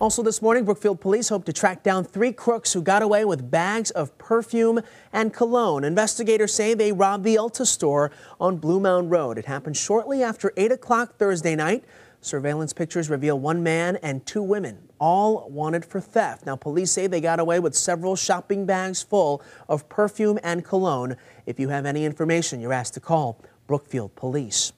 Also this morning, Brookfield police hope to track down three crooks who got away with bags of perfume and cologne. Investigators say they robbed the Ulta store on Bluemound Road. It happened shortly after 8 o'clock Thursday night. Surveillance pictures reveal one man and two women, all wanted for theft. Now, police say they got away with several shopping bags full of perfume and cologne. If you have any information, you're asked to call Brookfield Police.